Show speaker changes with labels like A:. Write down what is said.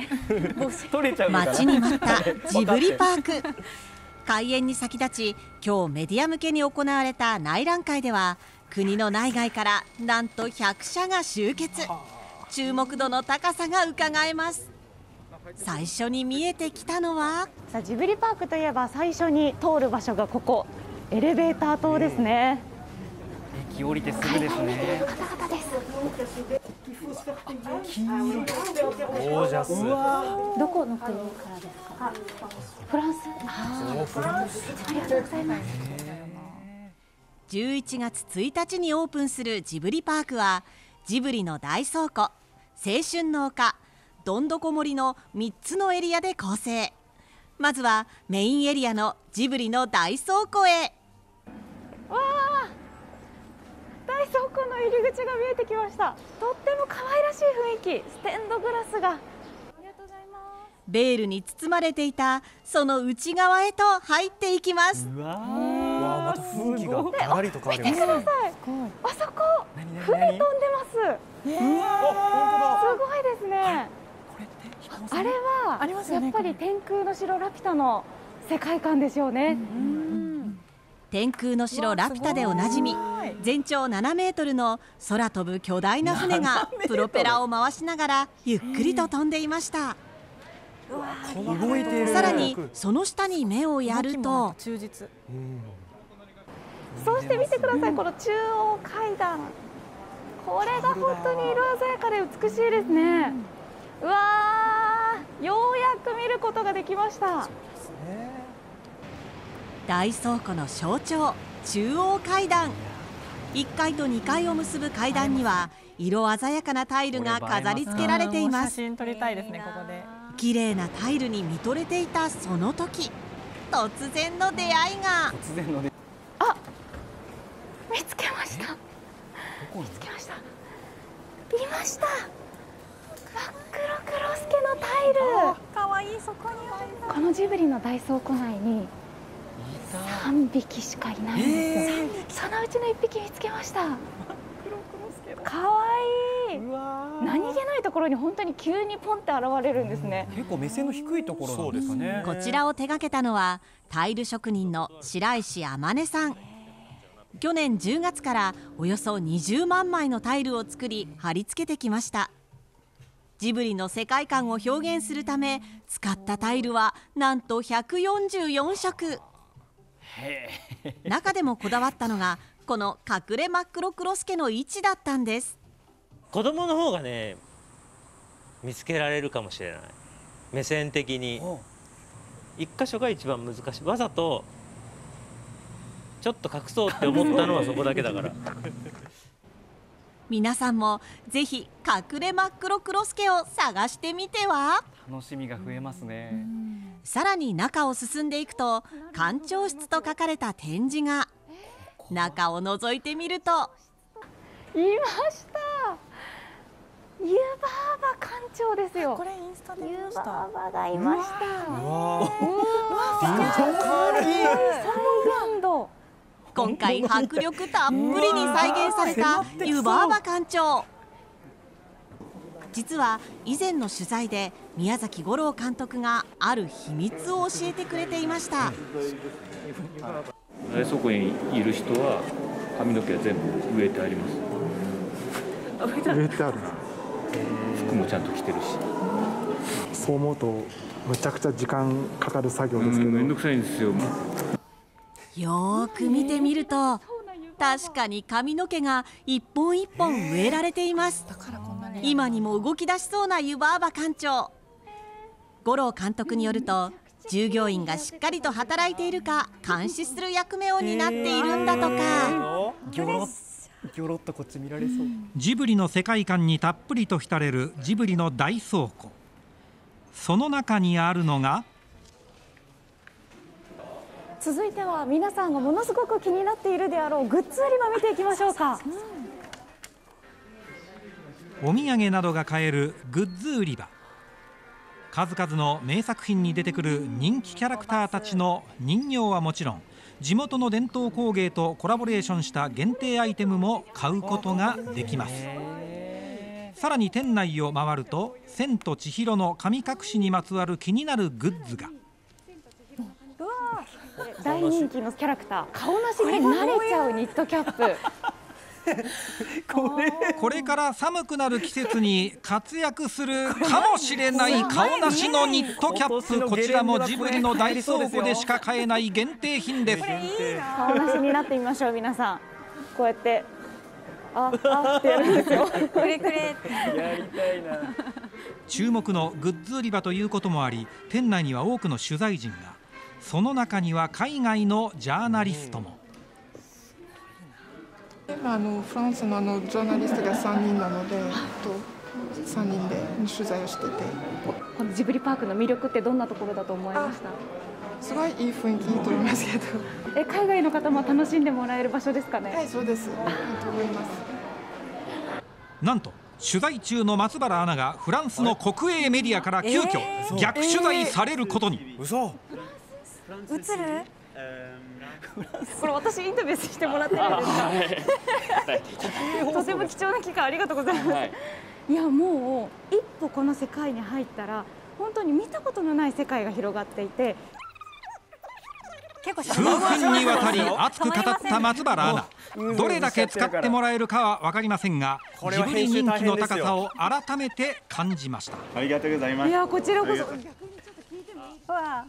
A: 待ちに待ったジブリパーク。開園に先立ち今日メディア向けに行われた内覧会では国の内外からなんと100社が集結。注目度の高さが伺えます。最初に見えてきたのは
B: さあジブリパークといえば最初に通る場所がここ。エレベーター塔ですね、
C: 駅降りてすぐですね
B: 方々です
C: ゴージャス
B: どこの国からですかフランス。あ
C: フランス。
B: ありがとうございます
A: 11月1日にオープンするジブリパークはジブリの大倉庫青春の丘どんどこ森の3つのエリアで構成まずはメインエリアのジブリの大倉庫へ
B: わあ大倉庫の入り口が見えてきましたと可愛らしい雰囲気ステンドグラスが。ありがとうございま
A: ベールに包まれていたその内側へと入っていきます。
C: うわ
D: わあまた雰囲気がガラリと変わりますね。
B: すあそこ。
C: 何
B: 船飛んでます。す
D: あ
B: ごいですね。あれ？は
E: ありますよね
B: やっぱり天空の城ラピュタの世界観ですよね、
A: 天空の城ラピュタでおなじみ全長7メートルの空飛ぶ巨大な船がプロペラを回しながらゆっくりと飛んでいました。さらにその下に目をやると。
E: 忠実。
B: そして見てくださいこの中央階段。これが本当に色鮮やかで美しいですね。うわーようやく見ることができました。
A: 大倉庫の象徴中央階段1階と2階を結ぶ階段には色鮮やかなタイルが飾り付けられていま
E: 写
A: す
E: 真撮りたいですねここで。
A: 綺麗なタイルに見とれていたその時突然の出会いが。
C: 突然のね。
B: 見つけました。見つけました。いました。真っ黒クロスケのタイル。
E: 可愛いそこには
B: このジブリの大倉庫内に3匹しかいないんですよ、そのうちの1匹見つけました。かわいい。う
C: わ
B: 何気ないところに本当に急にポンって現れるんですね。
C: 結構目線の低いところなんですかね。
A: こちらを手掛けたのはタイル職人の白石天音さん。去年10月からおよそ20万枚のタイルを作り貼り付けてきました。ジブリの世界観を表現するため使ったタイルはなんと144色中でもこだわったのがこの隠れ真っ黒クロスケの位置だったんです。
F: 子供の方がね見つけられるかもしれない。目線的に。一箇所が一番難しい。わざとちょっと隠そうって思ったのは そこだけだから。
A: 皆さんもぜひ隠れ真っ黒クロスケを探してみては？
C: 楽しみが増えますね
A: さらに中を進んでいくと館長室と書かれた展示が中を覗いてみると。
B: いました。ユーバーバ館長ですよ。
E: これインスタで見
B: ユーバーバがいました。
D: うわ
B: サイランド
A: 今回迫力たっぷりに再現された湯婆婆館長実は以前の取材で宮崎吾郎監督がある秘密を教えてくれていました。
G: 大倉庫にいる人は髪の毛は全部植えてあります。
H: 植えてある
G: 服もちゃんと着てるし。
H: そう思うとむちゃくちゃ時間かかる作業ですけど。
G: 面倒くさいんですよ。
A: よーく見てみると確かに髪の毛が一本一本植えられています今にも動き出しそうな湯婆婆館長。五郎監督によると従業員がしっかりと働いているか監視する役目を担っているんだとか。
C: ギョロッギョロッとこっち見られそう。
I: ジブリの世界観にたっぷりと浸れるジブリの大倉庫。その中にあるのが
B: 続いては皆さんがものすごく気になっているであろうグッズ売り場見ていきましょうか
I: お土産などが買えるグッズ売り場。数々の名作品に出てくる人気キャラクターたちの人形はもちろん地元の伝統工芸とコラボレーションした限定アイテムも買うことができます。さらに店内を回ると「千と千尋の神隠し」にまつわる気になるグッズが。
B: 大人気のキャラクター。顔なしに慣れちゃうニットキャップ
I: これから寒くなる季節に活躍するかもしれない顔な。しのニットキャップこちらもジブリの大倉庫でしか買えな。い限定品です
B: 顔なしになってみましょう皆さん。こうやってああってやるんですよ。
E: くれくれ
I: 注目のグッズ売り場ということもあり店内には多くの取材陣が。その中には海外のジャーナリストも
J: 今あのフランスのあのジャーナリストが3人なので、と3人で取材をしてて、
B: このジブリパークの魅力ってどんなところだと思いました？
J: すごいいい雰囲気と思いますけど、
B: え海外の方も楽しんでもらえる場所ですかね？
J: はい、そうです、と思います。
I: なんと取材中の松原アナがフランスの国営メディアから急遽逆取材されることに、
D: 嘘。
E: 映る？
B: これ私インタビューしてもらってるんですか？とても貴重な機会ありがとうございます、い、やもう一歩この世界に入ったら本当に見たことのない世界が広がっていて。
E: 結構
I: 数分にわたり熱く語った松原アナ。どれだけ使ってもらえるかは分かりませんが
D: これ
I: ジブリ人気の高さを改めて感じました。
G: ありがとうございます。
B: いやこちらこそ。
G: ありがとう
E: わ